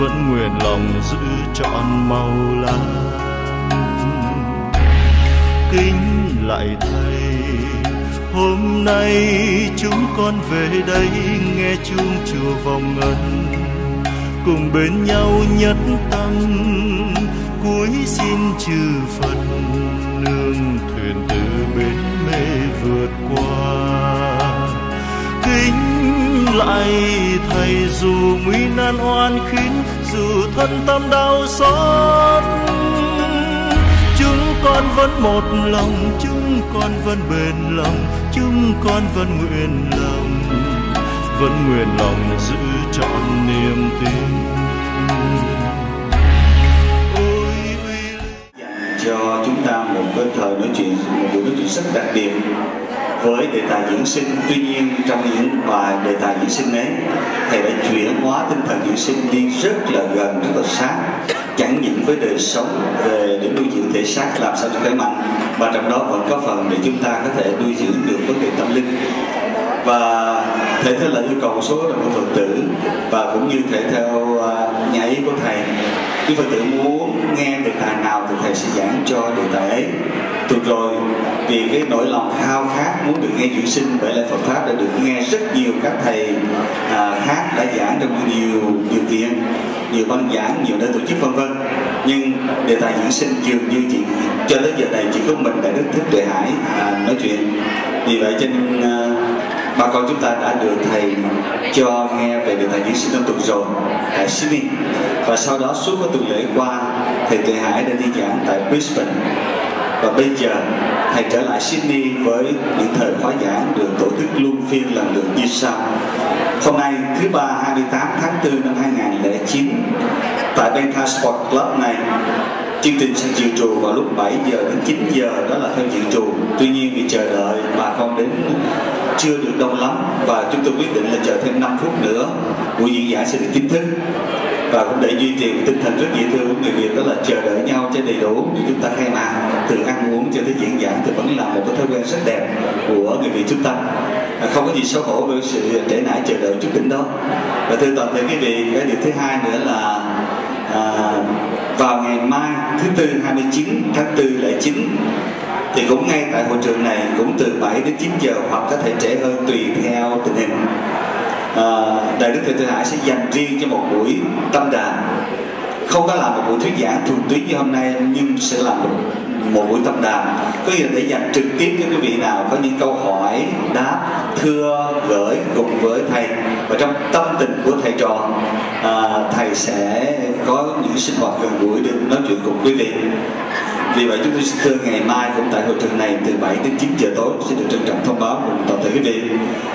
vẫn nguyện lòng giữ trọn màu lan kính lại thầy hôm nay chúng con về đây nghe chuông chùa vòng ngân cùng bên nhau nhất tâm cuối xin chư phật nương thuyền từ bến mê vượt qua. Kính lại, thầy dù nguy nan oan khiến dù thân tâm đau xót, chúng con vẫn một lòng, chúng con vẫn bền lòng, chúng con vẫn nguyện lòng, vẫn nguyện lòng giữ trọn niềm tin. Cho chúng ta một cái thời nói chuyện, một buổi nói chuyện rất đặc biệt với đề tài dưỡng sinh. Tuy nhiên, trong những bài đề tài dưỡng sinh ấy, thầy đã chuyển hóa tinh thần dưỡng sinh đi rất là gần rất là sát, chẳng những với đời sống, về để nuôi dưỡng thể xác, làm sao cho khỏe mạnh, mà trong đó vẫn có phần để chúng ta có thể nuôi dưỡng được vấn đề tâm linh. Và thể theo là yêu cầu của số đồng phật tử, và cũng như thể theo à, nhà ý của thầy quý phật tử muốn nghe đề tài nào thì thầy sẽ giảng cho đề tài ấy. Tuần rồi vì cái nỗi lòng khao khát muốn được nghe dưỡng sinh bởi lẽ Phật pháp đã được nghe rất nhiều các thầy à, khác đã giảng trong nhiều điều kiện nhiều băng giảng nhiều nơi tổ chức vân vân. Nhưng đề tài dưỡng sinh dường như chỉ cho tới giờ này chỉ có mình đại đức thích tuệ hải à, nói chuyện. Vì vậy trên à, bà con chúng ta đã được thầy cho nghe về đề tài dưỡng sinh trong tuần rồi tại Sydney. Và sau đó suốt cái tuần lễ qua thầy tuệ hải đã đi giảng tại Brisbane và bây giờ, thầy trở lại Sydney với những thời khóa giảng được tổ chức luân phiên lần lượt như sau. Hôm nay, thứ ba 28 tháng 4 năm 2009 tại Benta Sport Club này, chương trình sẽ dự trù vào lúc 7 giờ đến 9 giờ, đó là theo dự trù. Tuy nhiên vì chờ đợi bà con đến chưa được đông lắm và chúng tôi quyết định là chờ thêm 5 phút nữa. Buổi diễn giải sẽ được chính thức và cũng để duy trì tinh thần rất dễ thương của người Việt đó là chờ đợi nhau cho đầy đủ. Để chúng ta khai mạc từ ăn uống cho tới diễn giảng thì vẫn là một cái thói quen rất đẹp của người Việt chúng ta. À, không có gì xấu hổ với sự trễ nải chờ đợi chút đỉnh đó. Và thưa toàn thể quý vị cái điều thứ hai nữa là à, vào ngày mai thứ tư 29 tháng 4 lễ chính thì cũng ngay tại hội trường này cũng từ 7 đến 9 giờ hoặc có thể trễ hơn tùy theo tình hình à, đại đức thầy Tư Hải sẽ dành riêng cho một buổi tâm đàn. Không có làm một buổi thuyết giảng thường tuyến như hôm nay nhưng sẽ là một một buổi tâm đàn. Có nghĩa là để dành trực tiếp cho quý vị nào có những câu hỏi đáp thưa gửi cùng với thầy. Và trong tâm tình của thầy trò à, thầy sẽ có những sinh hoạt gần gũi để nói chuyện cùng quý vị vì vậy chúng tôi xin thưa ngày mai cũng tại hội trường này từ 7 đến 9 giờ tối sẽ được trân trọng thông báo cùng toàn thể quý vị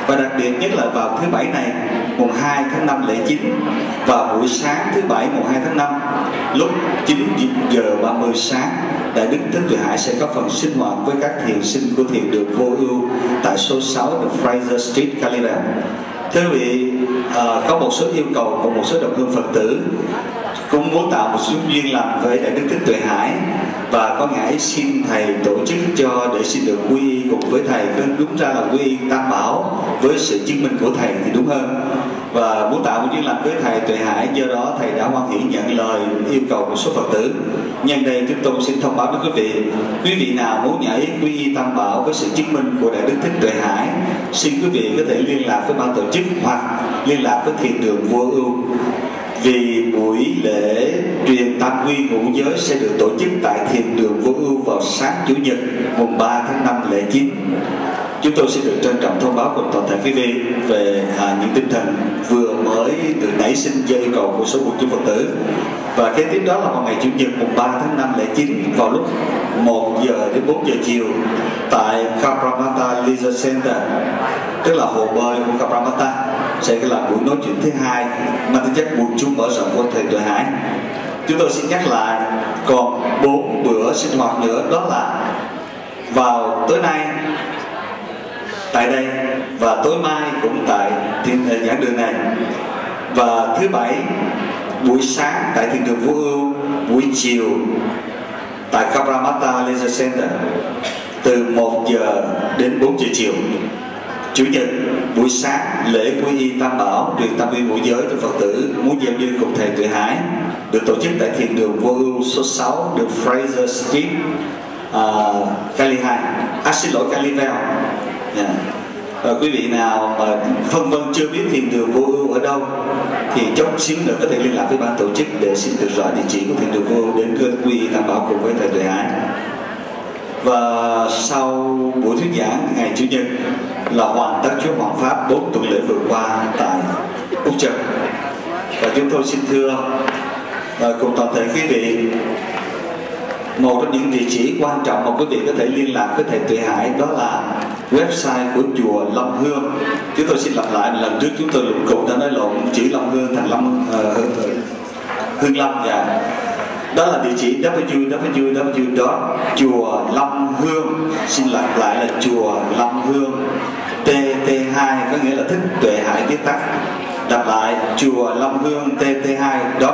và đặc biệt nhất là vào thứ bảy này mùng 2 tháng 5 lễ chính và buổi sáng thứ bảy mùng 2 tháng 5 lúc 9 giờ 30 sáng Đại Đức Thích Tuệ Hải sẽ có phần sinh hoạt với các thiền sinh của thiền đường vô ưu tại số 6 The Fraser Street, Caliban. Thưa quý vị, à, có một số yêu cầu của một số đồng hương Phật tử. Cũng muốn tạo một số duyên lành với Đại Đức Thích Tuệ Hải và có ngại xin thầy tổ chức cho để xin được quy y cùng với thầy? Nên đúng ra là quy y tam bảo, với sự chứng minh của thầy thì đúng hơn. Và muốn tạo một duyên lành với thầy Tuệ Hải, do đó thầy đã hoan hỷ nhận lời yêu cầu của số Phật tử. Nhân đây chúng tôi xin thông báo với quý vị. Quý vị nào muốn nhảy quy y tam bảo với sự chứng minh của Đại Đức Thích Tuệ Hải, xin quý vị có thể liên lạc với ban tổ chức hoặc liên lạc với thiền đường vô ưu vì buổi lễ truyền tam quy ngũ giới sẽ được tổ chức tại thiền đường vô ưu vào sáng chủ nhật mùng 3 tháng 5 lễ chín chúng tôi sẽ được trân trọng thông báo cùng toàn thể quý vị về à, những tinh thần vừa mới được nảy sinh do yêu cầu của số quần chúng Phật tử. Và kế tiếp đó là vào ngày Chủ nhật mùng 3 tháng 5 lễ 9 vào lúc 1 giờ đến 4 giờ chiều tại Kapramata Leisure Center tức là hồ bơi của Kapramata sẽ là buổi nói chuyện thứ hai mang tính chất buổi chung mở rộng của thầy Tuệ Hải chúng tôi xin nhắc lại, còn bốn bữa sinh hoạt nữa, đó là vào tối nay, tại đây, và tối mai cũng tại thiên giảng đường này. Và thứ bảy, buổi sáng tại thiên đường Vũ Ưu buổi chiều tại Kabramata Laser Center, từ 1 giờ đến 4 giờ chiều. Chủ nhật buổi sáng lễ quy y Tam Bảo truyền tam viên ngũ giới cho Phật tử muốn gieo duyên cùng thầy Tuệ Hải được tổ chức tại thiền đường Vô Ưu số 6 đường Fraser Street, uh, Cali 2, à, xin lỗi Calivell. Yeah. Và dạ. ờ, quý vị nào mà phân vân chưa biết thiền đường Vô Ưu ở đâu thì chốc xíu nữa có thể liên lạc với ban tổ chức để xin được rõ địa chỉ của thiền đường Vô Ưu đến cơ quy y Tam Bảo cùng với thầy Tuệ Hải và sau buổi thuyết giảng ngày chủ nhật là hoàn tất chuyến hoàng pháp bốn tuần lễ vừa qua tại úc Trần và chúng tôi xin thưa và cùng toàn thể quý vị một trong những địa chỉ quan trọng mà quý vị có thể liên lạc với thầy Tuệ Hải đó là website của chùa Long Hương. Chúng tôi xin lặp lại lần trước chúng tôi lục cục đã nói lộn chữ Long Hương thành Long uh, Hương Long dạ đó là địa chỉ www chùa Long Hương. Xin lặp lại là chùa Long Hương. TT2 có nghĩa là thích tuệ hải viết tắt. Đọc lại, chùa Long Hương tt2.com.vn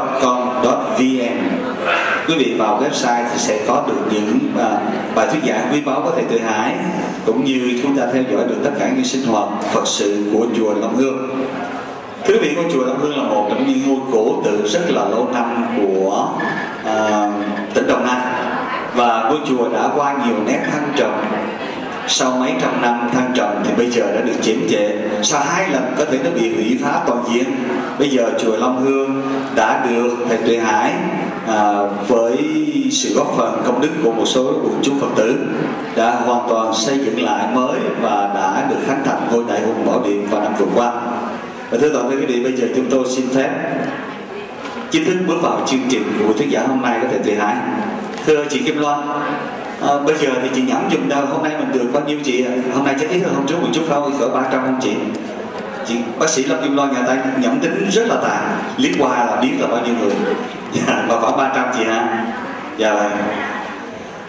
quý vị vào website thì sẽ có được những à, bài thuyết giảng quý báu có thể Tuệ Hải cũng như chúng ta theo dõi được tất cả những sinh hoạt, Phật sự của chùa Long Hương. Thưa quý vị, ngôi chùa Long Hương là một trong những ngôi cổ tự rất là lâu năm của à, tỉnh Đồng Nai. Và ngôi chùa đã qua nhiều nét thăng trầm. Sau mấy trăm năm thăng trầm thì bây giờ đã được chiếm trệ. Sau hai lần có thể nó bị hủy phá toàn diện bây giờ chùa Long Hương đã được thầy Tuệ Hải à, với sự góp phần công đức của một số quần chúng Phật tử đã hoàn toàn xây dựng lại mới và đã được khánh thành ngôi đại hùng bảo điện vào năm vừa qua và thưa toàn thể quý vị bây giờ chúng tôi xin phép chính thức bước vào chương trình của buổi thuyết giảng hôm nay có thể tùy Hải thưa chị Kim Loan à, bây giờ thì chị nhắm dùm đâu hôm nay mình được bao nhiêu chị hôm nay chắc ít hơn hôm trước một chút phải không cỡ 300 không chị. Chị bác sĩ Lâm Kim Loan nhà ta nhẩm tính rất là tàn liếc qua là biết là bao nhiêu người. Dạ, và khoảng 300 chị ha. Dạ vâng.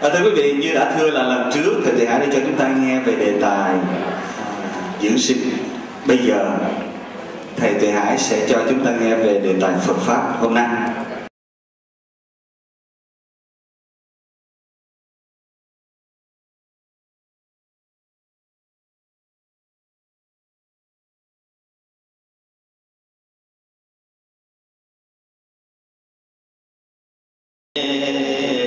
À, thưa quý vị như đã thưa là lần trước thì thầy Hải đã cho chúng ta nghe về đề tài à, dưỡng sinh. Bây giờ Thầy Tuệ Hải sẽ cho chúng ta nghe về đề tài Phật Pháp hôm nay. Yeah.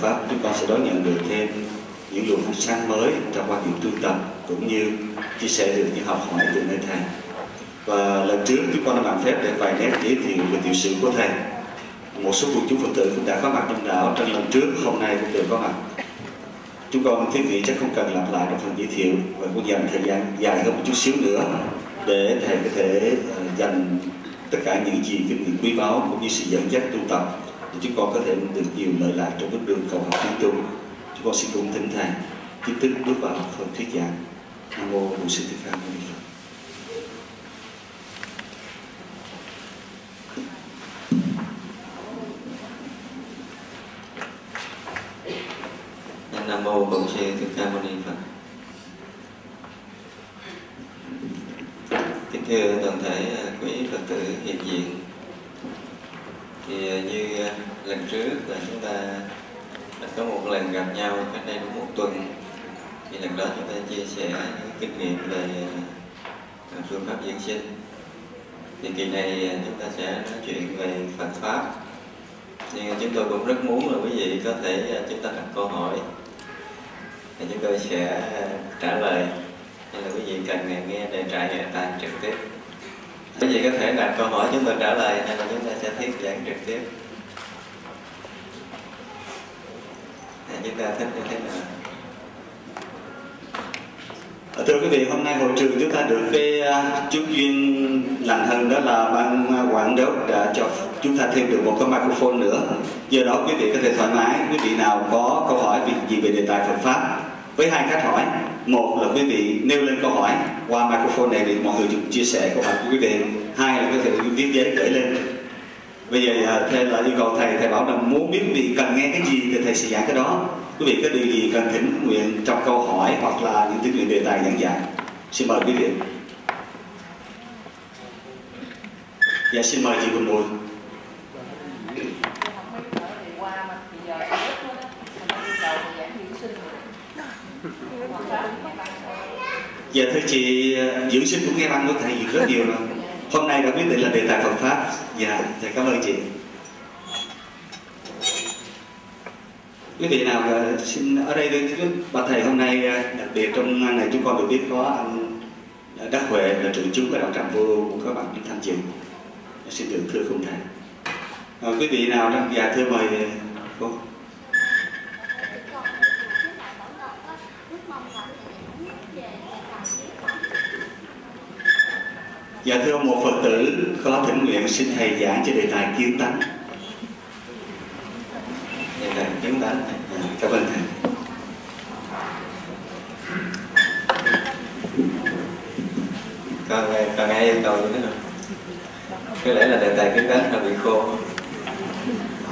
pháp, chúng con sẽ đón nhận được thêm những luồng ánh sáng mới trong quan điểm tu tập, cũng như chia sẻ được những học hỏi từ nơi thầy. Và lần trước, chúng con đã làm phép để vài nét giới thiệu về tiểu sử của thầy. Một số quần chúng phật tử cũng đã có mặt đông đảo trong lần trước, hôm nay cũng đều có mặt. Chúng con thiết vị chắc không cần lặp lại trong phần giới thiệu và cũng dành thời gian dài hơn một chút xíu nữa để thầy có thể ờ, dành tất cả những gì kinh nghiệm quý báu cũng như sự dẫn dắt tu tập thì chúng con có thể được nhiều lợi lạc trong bước đường cầu học tiếng trung. Chúng con xin cùng thỉnh thầy chính thức bước vào phần thuyết giảng. Nam mô bổn sư thích ca mâu ni phật. Giảng à, chúng ta thích như thế nào? À, thưa quý vị, hôm nay hội trường chúng ta được cái à, chút duyên lành hơn đó là ban à, quản đốc đã cho chúng ta thêm được một cái microphone nữa. Do đó quý vị có thể thoải mái, quý vị nào có câu hỏi gì về đề tài Phật Pháp? Với hai cách hỏi. Một là quý vị nêu lên câu hỏi qua microphone này để mọi người cùng chia sẻ câu hỏi của quý vị. Hai là có thể viết giấy gửi lên bây giờ à, thầy theo yêu cầu thầy thầy bảo là muốn biết quý vị cần nghe cái gì thì thầy sẽ giảng cái đó. Quý vị có điều gì cần thỉnh nguyện trong câu hỏi hoặc là những thỉnh nguyện đề tài giảng dạy xin mời quý vị. Dạ xin mời chị Quỳnh Mùi Dạ thưa chị, à, dưỡng sinh cũng nghe băng của thầy rất nhiều rồi. Hôm nay đã quyết định là đề tài Phật Pháp. Dạ, thầy cảm ơn chị. Quý vị nào xin ở đây bà thầy hôm nay à, đặc biệt trong ngày chúng con được biết có anh à, Đắc Huệ là trưởng chúng của đạo tràng vô của các bạn đến tham dự. Xin được thưa không thầy. À, Quý vị nào đang dạ thưa mời Dạ thưa một Phật tử có thỉnh nguyện xin Thầy giảng cho đề tài kiến tánh. Đề tài kiến tánh. Dạ, Cảm ơn Thầy. Còn, còn ai yêu cầu nữa không? Có lẽ là đề tài kiến tánh hơi bị khô.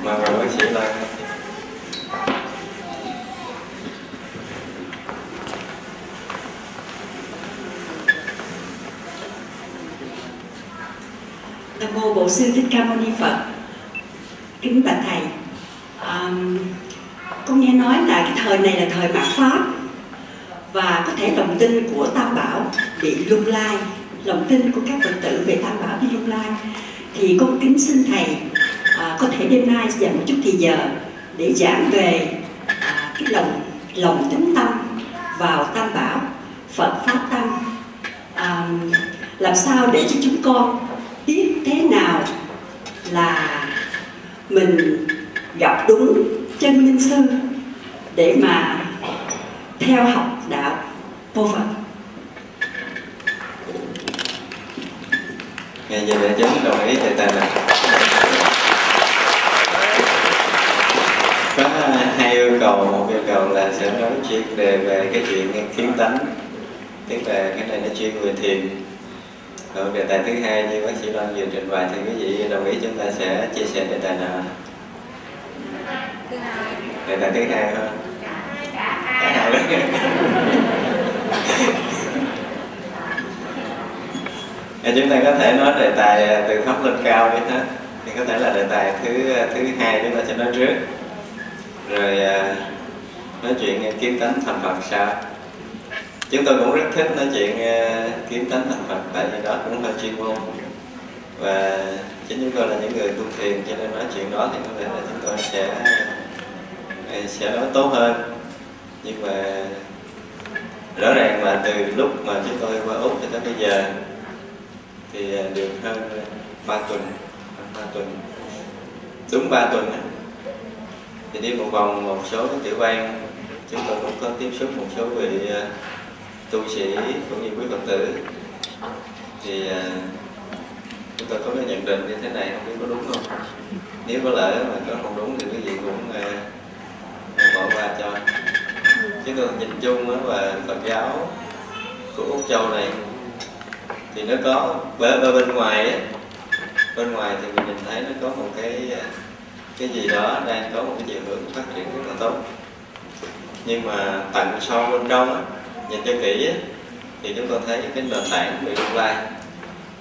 Mà mà bác sĩ lan mô bổ sư Thích Ca Mâu Ni Phật. Kính bạch thầy, um, con nghe nói là cái thời này là thời mạt pháp và có thể lòng tin của Tam Bảo bị lung lai, lòng tin của các Phật tử về Tam Bảo bị lung lai. Thì con kính xin thầy uh, có thể đêm nay dành một chút thời giờ để giảng về uh, cái lòng lòng tính tâm vào Tam Bảo, Phật pháp tâm. Um, làm sao để cho chúng con biết là mình gặp đúng chân minh sư để mà theo học đạo vô Phật. Nghe giờ đã chứng đồng ý thầy tài này Có hai yêu cầu, một yêu cầu là sẽ nói chuyên đề về cái chuyện kiến tánh Tức là cái này nó chuyên về thiền rồi đề tài thứ hai như bác sĩ Loan vừa trình bày thì quý vị đồng ý chúng ta sẽ chia sẻ đề tài nào? Đề tài thứ hai thôi. Cả hai luôn. thì chúng ta có thể nói đề tài à, từ thấp lên cao đi hết thì có thể là đề tài thứ à, thứ hai chúng ta sẽ nói trước rồi à, nói chuyện kiến tánh thành Phật sao chúng tôi cũng rất thích nói chuyện ờ, uh, kiến tánh thành Phật tại vì đó cũng hơi chuyên môn. Và chính chúng tôi là những người tu thiền cho nên nói chuyện đó thì có thể là chúng tôi sẽ ờ, sẽ nói tốt hơn. Nhưng mà rõ ràng là từ lúc mà chúng tôi qua úc cho tới bây giờ thì ờ, được hơn ba tuần ba tuần đúng ba tuần thì đi một vòng một số cái tiểu bang chúng tôi cũng có tiếp xúc một số vị tu sĩ cũng như quý phật tử. Thì à, chúng tôi có cái nhận định như thế này không biết có đúng không? Nếu có lỡ mà có không đúng thì quý vị cũng à, à, bỏ qua cho. Chứ còn nhìn chung đó, và phật giáo của úc châu này thì nó có ở, ở bên ngoài á bên ngoài thì mình nhìn thấy nó có một cái cái gì đó đang có một cái chiều hướng phát triển rất là tốt. Nhưng mà tận sâu bên trong á, nhìn cho kỹ thì chúng ta thấy cái nền tảng bị tương lai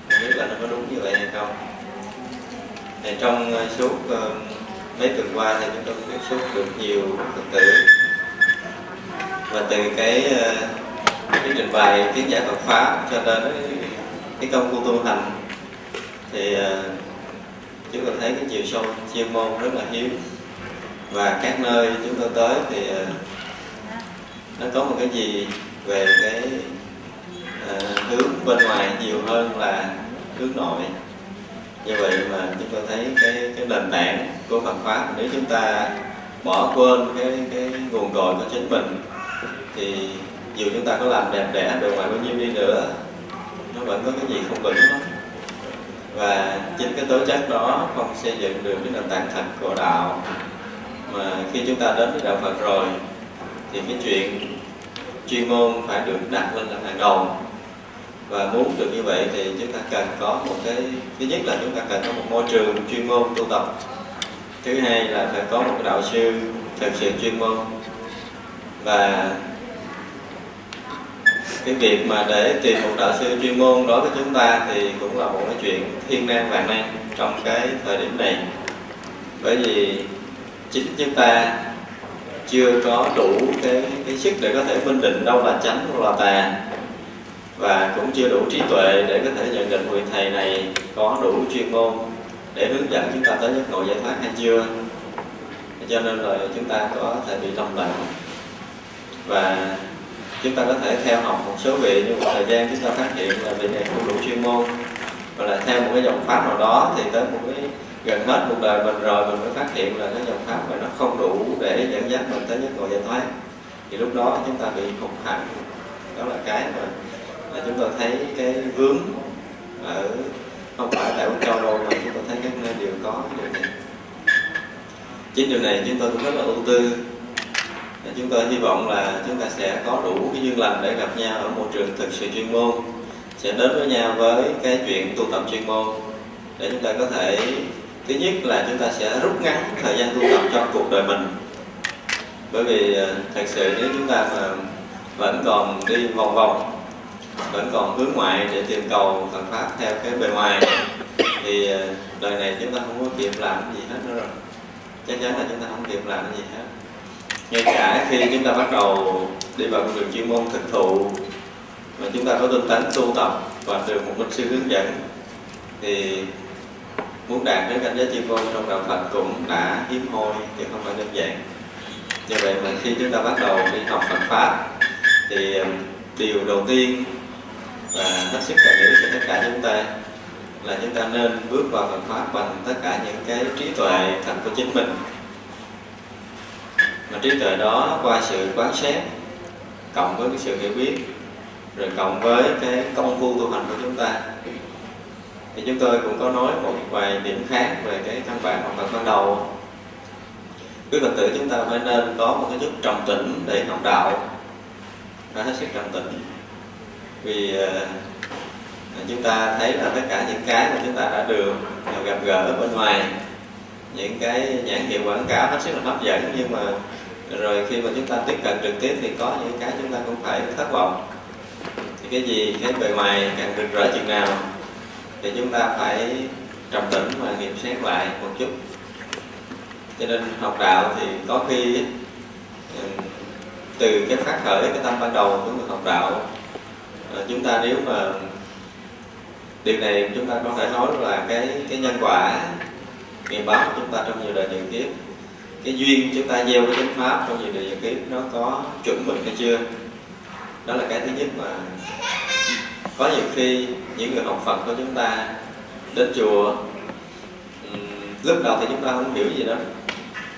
không biết là nó có đúng như vậy hay không? Thì trong ờ, suốt ờ, mấy tuần qua thì chúng tôi tiếp xúc được nhiều phật tử. Và từ cái ờ, cái trình bày kiến giải Phật pháp cho đến cái công phu tu hành, thì chúng tôi thấy cái chiều sâu, chuyên môn rất là hiếm. Và các nơi chúng tôi tới thì nó có một cái gì về cái uh, hướng bên ngoài nhiều hơn là hướng nội. Như vậy mà chúng tôi thấy cái cái nền tảng của Phật pháp nếu chúng ta bỏ quên cái cái nguồn cội của chính mình thì dù chúng ta có làm đẹp đẽ bề ngoài bao nhiêu đi nữa nó vẫn có cái gì không vững lắm và chính cái tố chất đó không xây dựng được cái nền tảng thật của đạo. Mà khi chúng ta đến với đạo Phật rồi thì cái chuyện chuyên môn phải được đặt lên là hàng đầu. Và muốn được như vậy thì chúng ta cần có một cái, thứ nhất là chúng ta cần có một môi trường chuyên môn tu tập. Thứ hai là phải có một đạo sư thực sự chuyên môn. Và cái việc mà để tìm một đạo sư chuyên môn đối với chúng ta thì cũng là một cái chuyện thiên nan vạn nan trong cái thời điểm này. Bởi vì chính chúng ta chưa có đủ cái cái sức để có thể minh định đâu là chánh đâu là tà và cũng chưa đủ trí tuệ để có thể nhận định người thầy này có đủ chuyên môn để hướng dẫn chúng ta tới giác ngộ giải thoát hay chưa. Cho nên là chúng ta có thể bị lầm lẫn và chúng ta có thể theo học một số vị nhưng một thời gian chúng ta phát hiện là vị này không đủ chuyên môn. Và là theo một cái dòng pháp nào đó thì tới một cái gần hết một đời mình rồi mình mới phát hiện là cái dòng pháp mà nó không đủ để dẫn dắt mình tới giác ngộ giải thoát. Thì lúc đó chúng ta bị hụt hẳn. Đó là cái mà, mà chúng tôi thấy cái vướng ở không phải tại quốc châu đâu mà chúng tôi thấy các nơi đều có điều này. Chính điều này chúng tôi cũng rất là ưu tư. Chúng tôi hy vọng là chúng ta sẽ có đủ cái duyên lành để gặp nhau ở môi trường thực sự chuyên môn. Sẽ đến với nhau với cái chuyện tu tập chuyên môn để chúng ta có thể thứ nhất là chúng ta sẽ rút ngắn thời gian tu tập trong cuộc đời mình. Bởi vì ờ, thật sự nếu chúng ta mà vẫn còn đi vòng vòng, vẫn còn hướng ngoại để tìm cầu Phật pháp theo cái bề ngoài, thì ờ, đời này chúng ta không có kịp làm gì hết nữa rồi. Chắc chắn là chúng ta không kịp làm gì hết. Ngay cả khi chúng ta bắt đầu đi vào con đường chuyên môn thực thụ, mà chúng ta có tinh tấn tu tập và được một minh sư hướng dẫn, thì muốn đạt đến cảnh giới chi vô trong đạo Phật cũng đã hiếm hoi chứ không phải đơn giản. Do vậy mà khi chúng ta bắt đầu đi học Phật pháp, thì um, điều đầu tiên và hết sức cần thiết cho tất cả chúng ta là chúng ta nên bước vào Phật pháp bằng tất cả những cái trí tuệ thật của chính mình. Mà trí tuệ đó qua sự quán xét, cộng với cái sự hiểu biết, rồi cộng với cái công phu tu hành của chúng ta thì chúng tôi cũng có nói một vài điểm khác về cái căn bản học tập ban đầu. Quý phật tử chúng ta phải nên có một cái chút trầm tĩnh để học đạo. Phải hết sức trầm tĩnh. Vì uh, chúng ta thấy là tất cả những cái mà chúng ta đã được gặp gỡ bên ngoài những cái nhãn hiệu quảng cáo hết sức là hấp dẫn nhưng mà rồi khi mà chúng ta tiếp cận trực tiếp thì có những cái chúng ta cũng phải thất vọng. Thì cái gì cái bề ngoài càng rực rỡ chừng nào thì chúng ta phải trầm tĩnh và nghiệm xét lại một chút. Cho nên học đạo thì có khi ừ, từ cái phát khởi, cái tâm ban đầu của người học đạo ờ, chúng ta nếu mà điều này chúng ta có thể nói là cái cái nhân quả nghiệp báo của chúng ta trong nhiều đời nhiều kiếp. Cái duyên chúng ta gieo cái chánh pháp trong nhiều đời nhiều kiếp, nó có chuẩn mực hay chưa? Đó là cái thứ nhất mà có nhiều khi những người học Phật của chúng ta đến chùa lúc đầu thì chúng ta không hiểu gì đó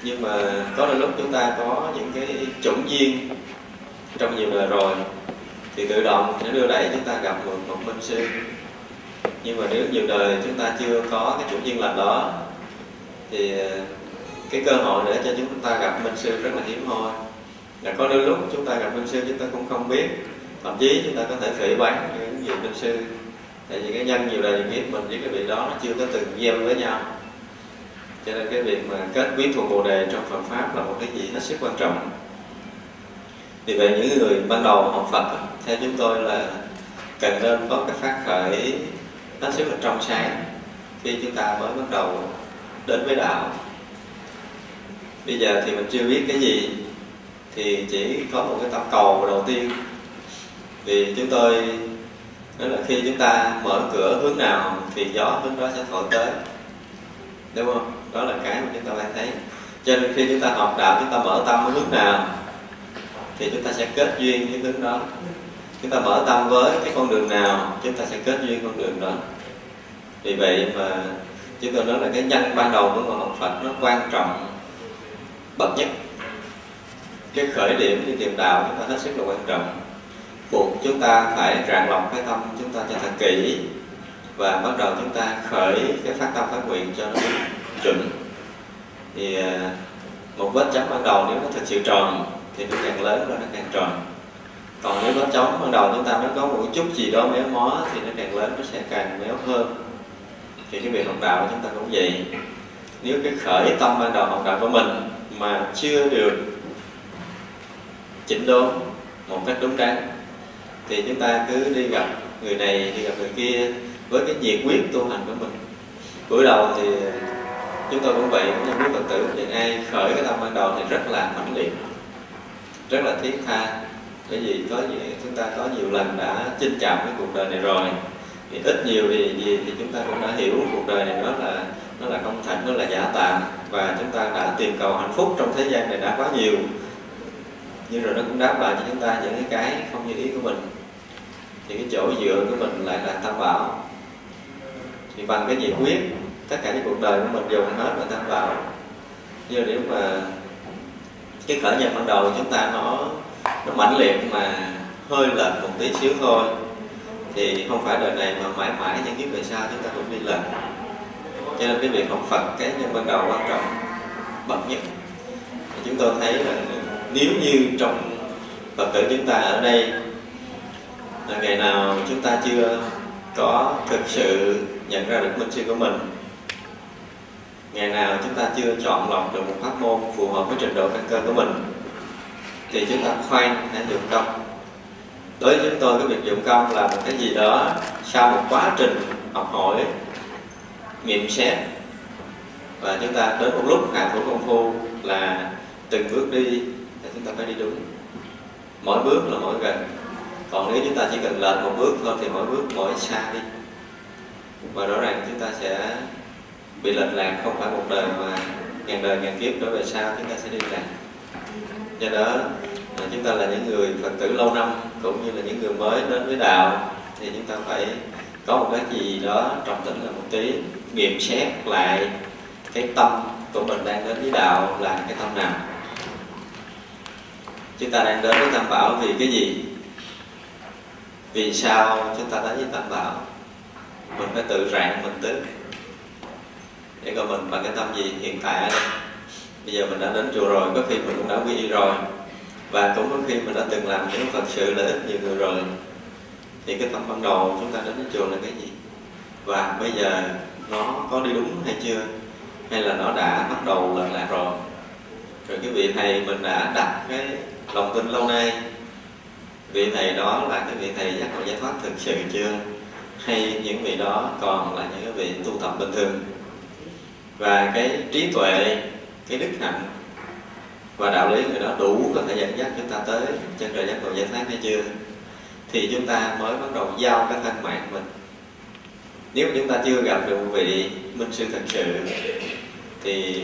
nhưng mà có đôi lúc chúng ta có những cái chủng duyên trong nhiều đời rồi thì tự động sẽ đưa đẩy chúng ta gặp một, một minh sư. Nhưng mà nếu nhiều đời chúng ta chưa có cái chủ duyên lành đó thì ờ, cái cơ hội để cho chúng ta gặp minh sư rất là hiếm hoi. Là có đôi lúc chúng ta gặp minh sư chúng ta cũng không biết thậm chí chúng ta có thể phỉ bán những vị minh sư. Tại vì cái nhân nhiều đời nhiều mình với cái vị đó nó chưa có từng gieo với nhau. Cho nên cái việc mà kết quyết thuộc bồ đề trong Phật pháp là một cái gì hết sức quan trọng. Vì vậy những người ban đầu học Phật theo chúng tôi là cần nên có cái phát khởi nó rất là trong sáng khi chúng ta mới bắt đầu đến với đạo. Bây giờ thì mình chưa biết cái gì, thì chỉ có một cái tập cầu đầu tiên. Vì chúng tôi đó là khi chúng ta mở cửa hướng nào thì gió hướng đó sẽ thổi tới. Đúng không? Đó là cái mà chúng ta phải thấy. Cho nên khi chúng ta học đạo, chúng ta mở tâm với hướng nào thì chúng ta sẽ kết duyên với hướng đó. Chúng ta mở tâm với cái con đường nào, chúng ta sẽ kết duyên con đường đó. Vì vậy mà chúng tôi nói là cái nhân ban đầu của người học Phật nó quan trọng bậc nhất. Cái khởi điểm đi tìm đạo chúng ta hết sức là quan trọng buộc chúng ta phải rạng lòng cái tâm, chúng ta cho thật kỹ và bắt đầu chúng ta khởi cái phát tâm phát nguyện cho nó chuẩn. Thì à, một vết chấm ban đầu nếu nó thật sự tròn thì nó càng lớn rồi nó càng tròn. Còn nếu vết chấm ban đầu chúng ta nó có một chút gì đó méo mó thì nó càng lớn, nó sẽ càng méo hơn. Thì cái việc học đạo của chúng ta cũng vậy. Nếu cái khởi tâm ban đầu học đạo của mình mà chưa được chỉnh đốn một cách đúng đắn thì chúng ta cứ đi gặp người này, đi gặp người kia với cái nhiệt quyết tu hành của mình. Buổi đầu thì chúng tôi cũng vậy, cũng như quý phật tử, thì ai khởi cái tâm ban đầu thì rất là mãnh liệt, rất là thiết tha. Bởi vì có gì, chúng ta có nhiều lần đã chinh chạm cái cuộc đời này rồi, thì ít nhiều thì gì thì chúng ta cũng đã hiểu cuộc đời này nó là nó là không thật nó là giả tạm. Và chúng ta đã tìm cầu hạnh phúc trong thế gian này đã quá nhiều, nhưng rồi nó cũng đáp lại cho chúng ta những cái không như ý của mình thì cái chỗ dựa của mình lại là tam bảo. Thì bằng cái nhiệt quyết tất cả những cuộc đời của mình dùng hết là tam bảo. Nhưng nếu mà cái khởi nghiệp ban đầu chúng ta nó nó mãnh liệt mà hơi lệch một tí xíu thôi, thì không phải đời này mà mãi mãi những kiếp về sau chúng ta cũng đi lệch. Cho nên cái việc học Phật, cái nhân ban đầu quan trọng, bậc nhất. Thì chúng tôi thấy là nếu như trong Phật tử chúng ta ở đây là ngày nào chúng ta chưa có thực sự nhận ra được minh sư của mình? Ngày nào chúng ta chưa chọn lọc được một pháp môn phù hợp với trình độ căn cơ của mình? Thì chúng ta khoan hãy dụng công. Đối với chúng tôi, cái việc dụng công là một cái gì đó sau một quá trình học hỏi, nghiệm xét. Và chúng ta đến một lúc, hạ thủ công phu là từng bước đi, thì chúng ta phải đi đúng. Mỗi bước là mỗi gần còn nếu chúng ta chỉ cần lệch một bước thôi thì mỗi bước mỗi xa đi. Và rõ ràng chúng ta sẽ bị lệch lạc không phải một đời mà ngàn đời ngàn kiếp trở về sau chúng ta sẽ đi lạc. Do đó à, chúng ta là những người phật tử lâu năm cũng như là những người mới đến với đạo thì chúng ta phải có một cái gì đó trọng tĩnh là một tí nghiệm xét lại cái tâm của mình đang đến với đạo là cái tâm nào. Chúng ta đang đến với tam bảo vì cái gì? Vì sao chúng ta đến với tam bảo? Mình phải tự rạng mình tính. Để coi mình bằng cái tâm gì hiện tại ở đây. Bây giờ mình đã đến chùa rồi, có khi mình cũng đã quy y rồi. Và cũng có khi mình đã từng làm những phật sự lợi ích nhiều người rồi. Thì cái tâm ban đầu chúng ta đến chùa là cái gì? Và bây giờ nó có đi đúng hay chưa? Hay là nó đã bắt đầu lật lạc rồi? Rồi cái vị thầy mình đã đặt cái lòng tin lâu nay vị thầy đó là cái vị thầy giác ngộ giải thoát thực sự chưa? Hay những vị đó còn là những cái vị tu tập bình thường? Và cái trí tuệ, cái đức hạnh và đạo lý người đó đủ có thể dẫn dắt chúng ta tới chân trời giác ngộ giải thoát hay chưa? Thì chúng ta mới bắt đầu giao cái thân mạng mình. Nếu chúng ta chưa gặp được một vị minh sư thật sự, thì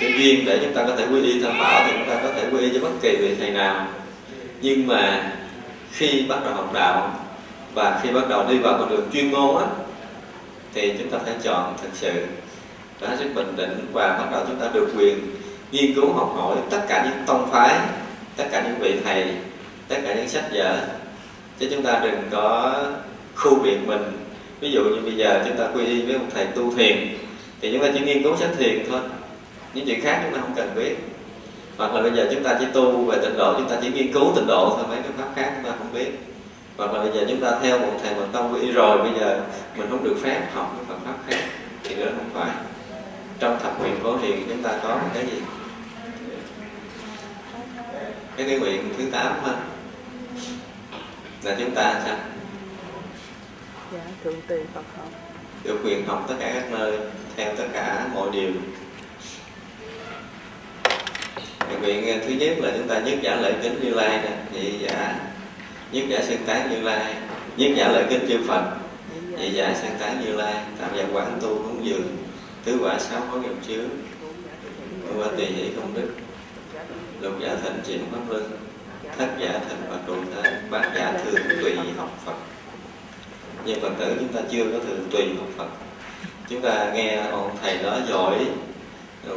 cái duyên để chúng ta có thể quy y tam bảo thì chúng ta có thể quy y với bất kỳ vị thầy nào. Nhưng mà khi bắt đầu học đạo và khi bắt đầu đi vào con đường chuyên môn á, thì chúng ta phải chọn thật sự đó rất bình tĩnh và bắt đầu chúng ta được quyền nghiên cứu, học hỏi tất cả những tông phái, tất cả những vị thầy, tất cả những sách vở. Chứ chúng ta đừng có khu biệt mình. Ví dụ như bây giờ chúng ta quy y với một thầy tu thiền, thì chúng ta chỉ nghiên cứu sách thiền thôi. Những chuyện khác chúng ta không cần biết hoặc là bây giờ chúng ta chỉ tu về tịnh độ chúng ta chỉ nghiên cứu tịnh độ thôi mấy cái pháp khác chúng ta không biết. Hoặc là bây giờ chúng ta theo một thầy mật tông quy rồi bây giờ mình không được phép học những Phật pháp khác thì đó không phải. Trong thập quyền phổ hiền chúng ta có một cái gì? Cái cái nguyện thứ tám ha. Là chúng ta sao? Dạ thượng tùy Phật học. Được quyền học tất cả các nơi theo tất cả mọi điều nguyện ờ, thứ nhất là chúng ta nhất giả lợi kính như lai nè, nhị giả, nhất giả xưng tán như lai, nhất giả lợi kính chư phật, nhị giả xưng tán như lai, tam giả quán tu cúng dường, tứ quả sáu có nghiệp chướng qua quả tỳ hỷ công đức, lục giả thành triển pháp luân, thất giả thành và độ thế, bát giả thường tùy học phật. Nhưng phật tử chúng ta chưa có thường tùy học phật. Chúng ta nghe ông thầy đó giỏi,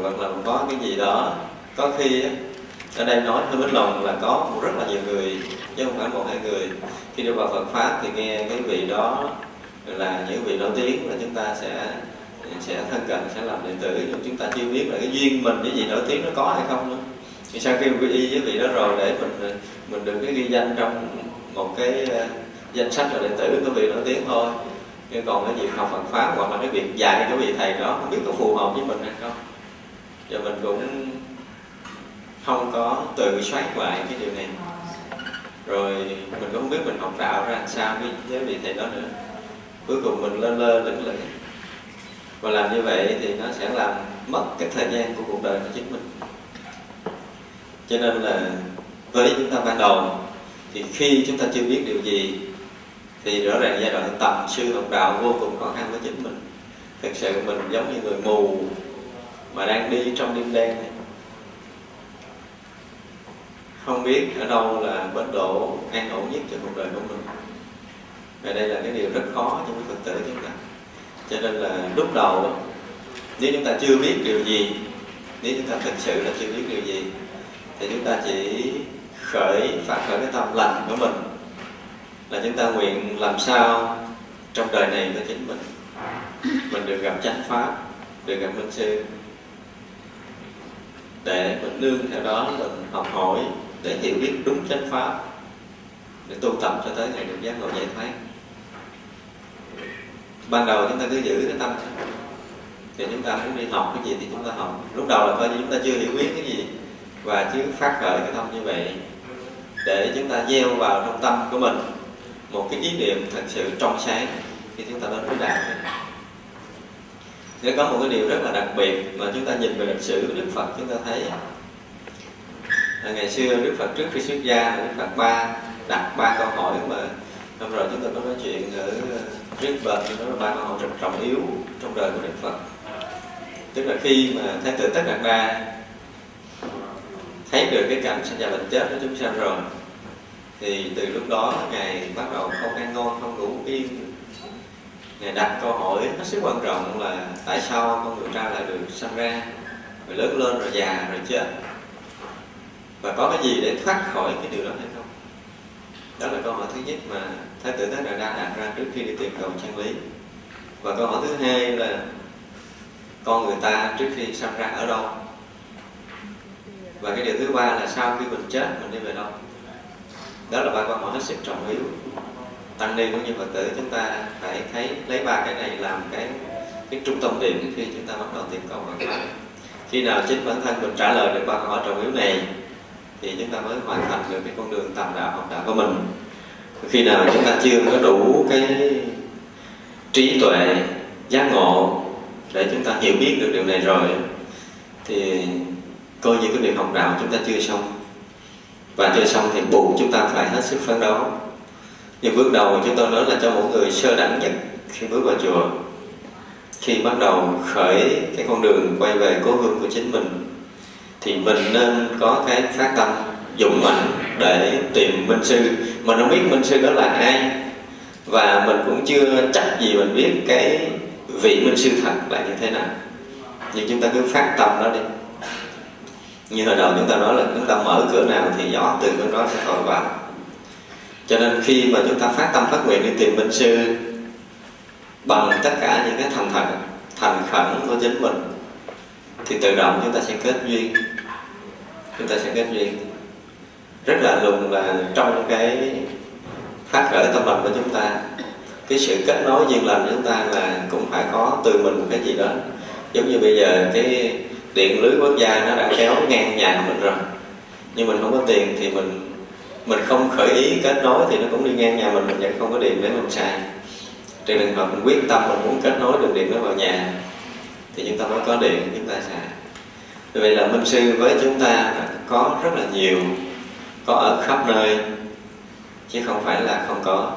hoặc là có cái gì đó có khi ở đây nói hơi bất lòng là có rất là nhiều người, chứ không phải một hai người. Khi đi vào Phật pháp thì nghe cái vị đó là những vị nổi tiếng là chúng ta sẽ sẽ thân cận, sẽ làm đệ tử. Nhưng chúng ta chưa biết là cái duyên mình với vị nổi tiếng nó có hay không nữa. Thì sau khi quy y với vị đó rồi, để mình mình được cái ghi danh trong một cái ờ, danh sách là đệ tử của vị nổi tiếng thôi. Nhưng còn cái việc học Phật pháp hoặc là cái việc dạy cho vị thầy đó, không biết có phù hợp với mình hay không. Giờ mình cũng không có tự soát lại cái điều này. Rồi mình cũng không biết mình học đạo ra làm sao với, với vị thầy đó nữa. Cuối cùng mình lơ lơ lửng lửng. Và làm như vậy thì nó sẽ làm mất cái thời gian của cuộc đời của chính mình. Cho nên là với chúng ta ban đầu thì khi chúng ta chưa biết điều gì thì rõ ràng giai đoạn tầm sư học đạo vô cùng khó khăn với chính mình. Thực sự mình giống như người mù mà đang đi trong đêm đen này không biết ở đâu là bến đỗ an ổn nhất cho cuộc đời của mình. Và đây là cái điều rất khó cho cái phật tử chúng ta. Cho nên là lúc đầu nếu chúng ta chưa biết điều gì, nếu chúng ta thực sự là chưa biết điều gì, thì chúng ta chỉ khởi phát khởi cái tâm lành của mình là chúng ta nguyện làm sao trong đời này của chính mình. Mình được gặp chánh pháp, được gặp minh sư, để mình nương theo đó mình học hỏi để hiểu biết đúng chánh pháp, để tu tập cho tới ngày được giác ngộ giải thoát. Ban đầu chúng ta cứ giữ cái tâm. Thì chúng ta muốn đi học cái gì thì chúng ta học. Lúc đầu là coi như chúng ta chưa hiểu biết cái gì, và chứ phát khởi cái tâm như vậy, để chúng ta gieo vào trong tâm của mình một cái ý niệm thật sự trong sáng khi chúng ta đến với đạo. Nếu có một cái điều rất là đặc biệt mà chúng ta nhìn về lịch sử Đức Phật, chúng ta thấy Ờ, ngày xưa Đức Phật trước khi xuất gia, Đức Phật ba đặt ba câu hỏi mà hôm rồi chúng ta có nói chuyện ở ờ, trước thì đó là ba câu hỏi rất trọng yếu trong đời của Đức Phật. Tức là khi mà Thái tử Tất Đạt Đa thấy được cái cảnh sinh ra bệnh chết của chúng sanh rồi, thì từ lúc đó ngài bắt đầu không ăn ngon, không ngủ yên. Ngài đặt câu hỏi hết sức quan trọng là tại sao con người ta lại được sanh ra, rồi lớn lên, rồi già, rồi chết? Và có cái gì để thoát khỏi cái điều đó hay không? Đó là câu hỏi thứ nhất mà thái tử Tất Đạt Đa đặt ra trước khi đi tìm cầu chân lý. Và câu hỏi thứ hai là, con người ta trước khi sanh ra ở đâu? Và cái điều thứ ba là sau khi mình chết, mình đi về đâu? Đó là ba câu hỏi hết sức trọng yếu. Tăng ni cũng như phật tử, chúng ta phải thấy, lấy ba cái này làm cái cái trung tâm điểm khi chúng ta bắt đầu tìm cầu Phật pháp khi nào chính bản thân mình trả lời được ba câu hỏi trọng yếu này thì chúng ta mới hoàn thành được cái con đường tầm đạo học đạo của mình. Khi nào chúng ta chưa có đủ cái trí tuệ, giác ngộ để chúng ta hiểu biết được điều này rồi, thì coi như cái việc học đạo chúng ta chưa xong. Và chưa xong thì buộc chúng ta phải hết sức phấn đấu. Nhưng bước đầu chúng tôi nói là cho mỗi người sơ đẳng nhất khi bước vào chùa. Khi bắt đầu khởi cái con đường quay về cố hương của chính mình thì mình nên có cái phát tâm dùng mạnh để tìm minh sư. Mình không biết minh sư đó là ai, và mình cũng chưa chắc gì mình biết cái vị minh sư thật là như thế nào. Nhưng chúng ta cứ phát tâm đó đi. Như hồi đầu chúng ta nói là chúng ta mở cửa nào thì gió từ bên đó sẽ thổi vào. Cho nên khi mà chúng ta phát tâm phát nguyện đi tìm minh sư bằng tất cả những cái thành thật, thành khẩn của chính mình thì tự động chúng ta sẽ kết duyên. Chúng ta sẽ kết duyên. Rất là lùng là trong cái phát khởi tâm lành của chúng ta, cái sự kết nối duyên lành của chúng ta là cũng phải có từ mình một cái gì đó. Giống như bây giờ cái điện lưới quốc gia nó đã kéo ngang nhà mình rồi, nhưng mình không có tiền thì mình mình không khởi ý kết nối thì nó cũng đi ngang nhà mình mình vẫn không có điện để mình xài. Trên trường hợp mình quyết tâm mình muốn kết nối đường điện nó vào nhà thì chúng ta mới có điện, chúng ta xài. Vì vậy là minh sư với chúng ta có rất là nhiều, có ở khắp nơi, chứ không phải là không có.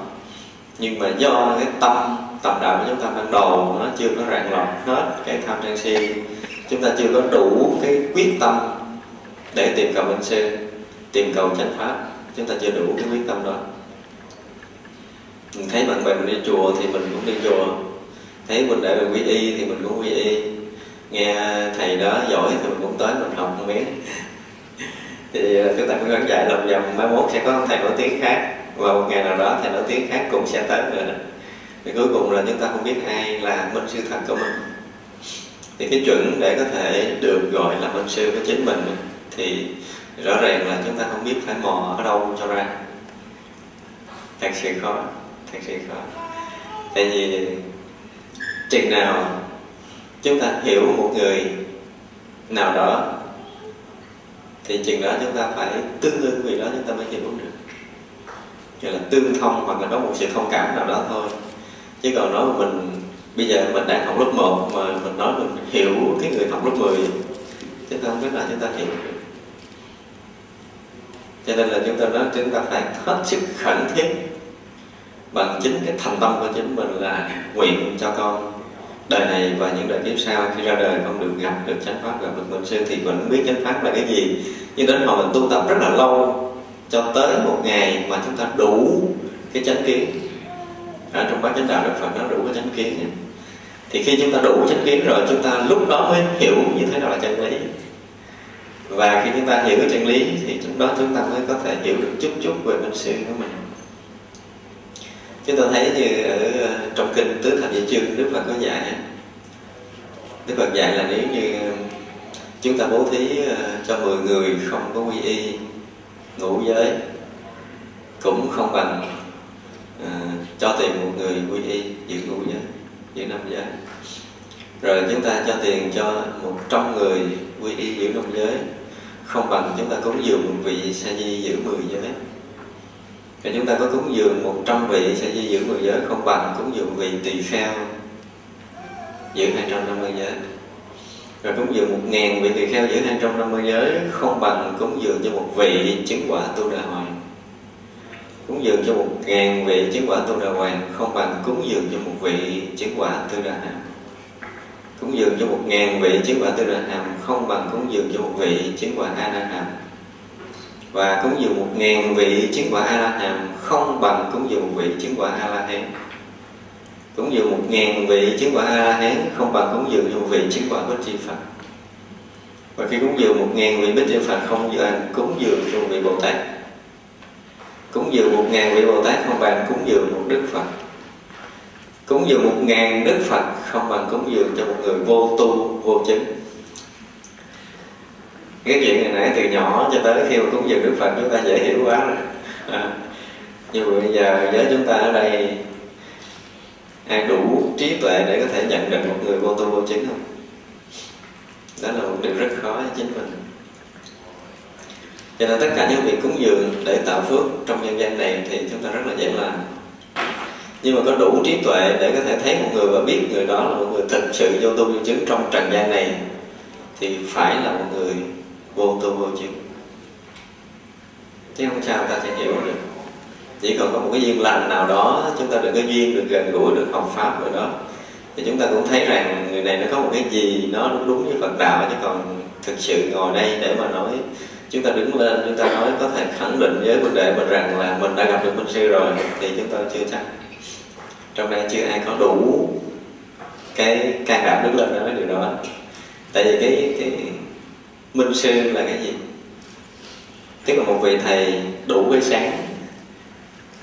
Nhưng mà do cái tâm tập đạo của chúng ta ban đầu nó chưa có rạng lọc hết cái tham sân si, chúng ta chưa có đủ cái quyết tâm để tìm cầu minh sư, tìm cầu chánh pháp. Chúng ta chưa đủ cái quyết tâm đó. Mình thấy bạn bè mình đi chùa thì mình cũng đi chùa thấy mình đã được quy y thì mình cũng quy y. Nghe thầy đó giỏi thì mình cũng tới mình học một miếng thì à, chúng ta cũng gắng dạy lòng vòng, mai mốt sẽ có thầy nổi tiếng khác. Và một ngày nào đó thầy nổi tiếng khác cũng sẽ tới nữa. Thì cuối cùng là chúng ta không biết ai là minh sư thật của mình. Thì cái chuẩn để có thể được gọi là minh sư của chính mình thì rõ ràng là chúng ta không biết phải mò ở đâu cho ra. Thật sự khó, thật sự khó. Tại vì chừng nào chúng ta hiểu một người nào đó, thì chừng đó chúng ta phải tương đương vì đó chúng ta mới hiểu được. Gọi là tương thông hoặc là có một sự thông cảm nào đó thôi. Chứ còn nói mình, bây giờ mình đang học lớp 1 mà mình nói mình hiểu cái người học lớp 10 chúng ta không biết là chúng ta hiểu được. Cho nên là chúng ta nói chúng ta phải hết sức khẩn thiết bằng chính cái thành tâm của chính mình là nguyện cho con đời này và những đời kiếp sau. Khi ra đời con được gặp, được chánh pháp, gặp được minh sư thì mình biết chánh pháp là cái gì. Nhưng đến hồi mình tu tập rất là lâu, cho tới một ngày mà chúng ta đủ cái chánh kiến. Ở trong bát chánh đạo đức phật nó đủ cái chánh kiến thì khi chúng ta đủ chánh kiến rồi, chúng ta lúc đó mới hiểu như thế nào là chân lý. Và khi chúng ta hiểu cái chân lý thì lúc đó chúng ta mới có thể hiểu được chút chút về minh sư của mình chúng ta thấy như ở ờ, trong kinh tứ thập địa chương đức phật có dạy đức phật dạy là nếu như chúng ta bố thí ờ, cho 10 người không có quy y ngũ giới cũng không bằng uh, cho tiền một người quy y giữ ngũ giới giữ năm giới. Rồi chúng ta cho tiền cho một trăm người quy y giữ năm giới không bằng chúng ta cúng dường một vị sa di giữ mười giới thì chúng ta có cúng dường một trăm vị sẽ di dưỡng mười giới, không bằng cúng dường vị tỳ kheo, giữ hai trăm năm mươi giới. Rồi cúng dường một ngàn vị tỳ kheo, giữ hai trăm năm mươi giới, không bằng cúng dường cho một vị chứng quả tu đà hoàng. Cúng dường cho một ngàn vị chứng quả tu đà hoàng, không bằng cúng dường cho một vị chứng quả tu đà hàm. Cúng dường cho một ngàn vị chứng quả tu đà hàm, không bằng cúng dường cho một vị chứng quả a na hàm và cúng dường một ngàn vị chứng quả a la hàm không bằng cúng dường một vị chứng quả a la hán cúng dường một ngàn vị chứng quả a la hán không bằng cúng dường cho một vị chứng quả bích chi phật. Và khi cúng dường một ngàn vị bích chi phật không bằng cúng dường cho một vị bồ tát. Cúng dường một ngàn vị bồ tát không bằng cúng dường một đức phật. Cúng dường một ngàn đức phật không bằng cúng dường cho một người vô tu, vô chứng cái chuyện này nãy từ nhỏ cho tới khi mà cúng dường đức phật chúng ta dễ hiểu quá rồi. À, nhưng mà bây giờ với chúng ta ở đây ai đủ trí tuệ để có thể nhận định một người vô tu vô chứng không? Đó là một điều rất khó với chính mình. Cho nên tất cả những việc cúng dường để tạo phước trong nhân gian này thì chúng ta rất là dễ làm. Nhưng mà có đủ trí tuệ để có thể thấy một người và biết người đó là một người thực sự vô tu vô chứng trong trần gian này thì phải là một người vô tư vô chứng chứ không sao ta sẽ hiểu được. Chỉ cần có một cái duyên lành nào đó, chúng ta được cái duyên được gần gũi được học pháp rồi đó. Thì chúng ta cũng thấy rằng người này nó có một cái gì nó đúng đúng với Phật đạo, chứ còn thực sự ngồi đây để mà nói, chúng ta đứng lên, chúng ta nói có thể khẳng định với vấn đề mình rằng là mình đã gặp được minh sư rồi, thì chúng ta chưa chắc. Trong đây chưa ai có đủ cái can đảm đứng lên nói điều đó. Tại vì cái cái minh sư là cái gì? Tức là một vị thầy đủ cái sáng.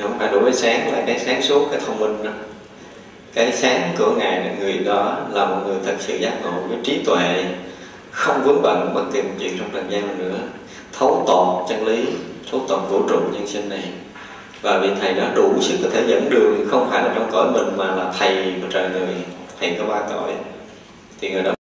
Không phải đủ cái sáng, là cái sáng suốt, cái thông minh đó. Cái sáng của ngài là người đó là một người thật sự giác ngộ với trí tuệ, không vướng bận bất kỳ một chuyện trong trần gian nữa. Thấu tột chân lý, thấu tột vũ trụ nhân sinh này. Và vị thầy đó đủ sức có thể dẫn đường, không phải là trong cõi mình mà là thầy của trời người, thầy có ba cõi. Thì người đó